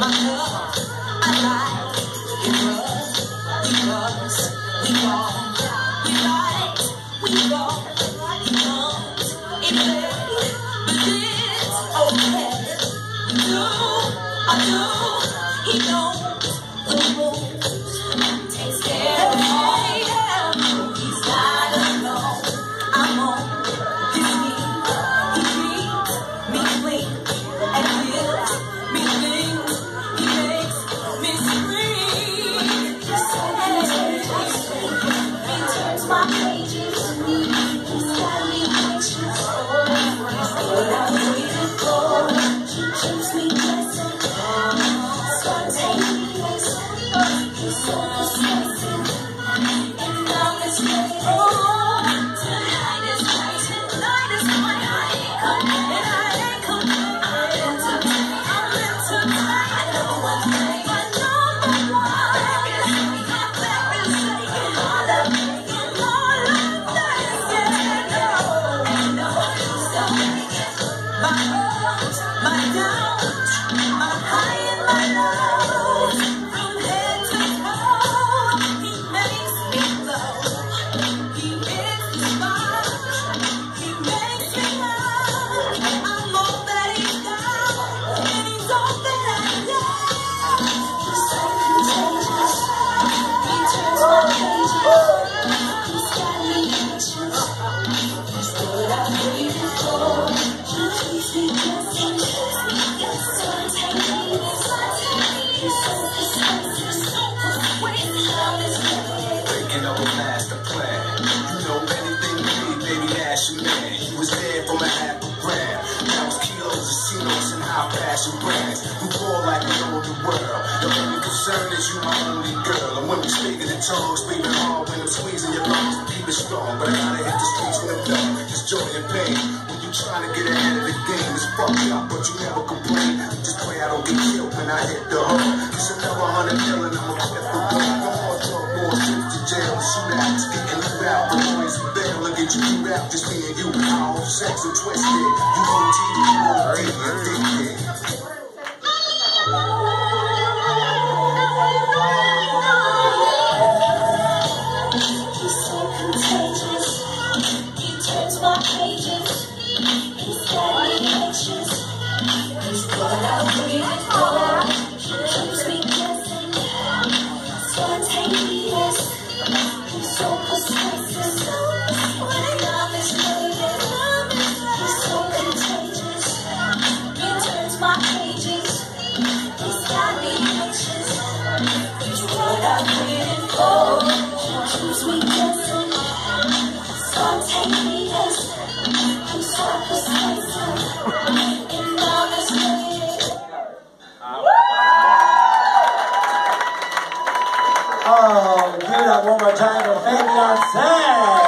my love, my life, we run, we buzz, we walk, we fight, we walk, we hunt, it play, but it's okay. You, I do, he knows. my hopes, my downs, my high and my lows. know master plan. You know anything you need, baby, ask your man. He was there from a half a gram. That was kilos, casinos, and high fashion brands. Who call like we know the world. Your only concern is you my only girl. And when we speak in the tongues, breathing hard when I'm squeezing your lungs, keep it strong. But I gotta hit the streets when I'm done. It's joy and pain. When you trying to get ahead of the game, it's fucked up, but you never complain. Just pray I don't get killed when I hit the hood. It's another hundred million, I'm a you. And look out, the always better look at you out. Just me and you, all sex and twisted. You OT, you OT, you addicted. Oh, give it up one more time for Fabian Sack.